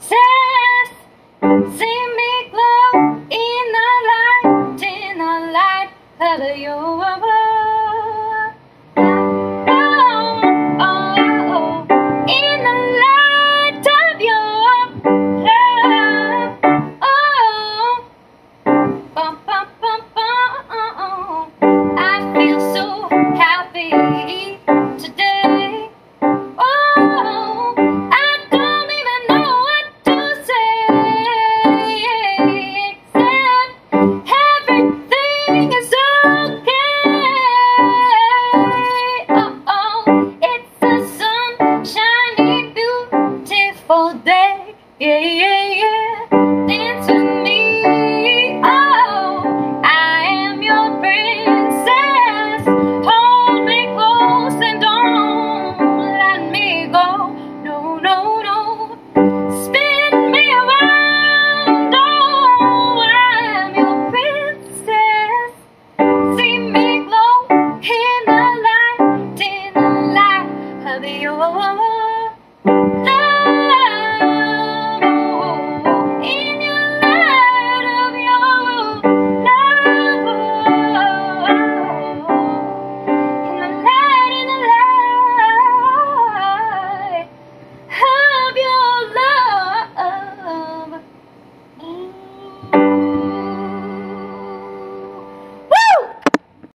Seth, see me. the oh,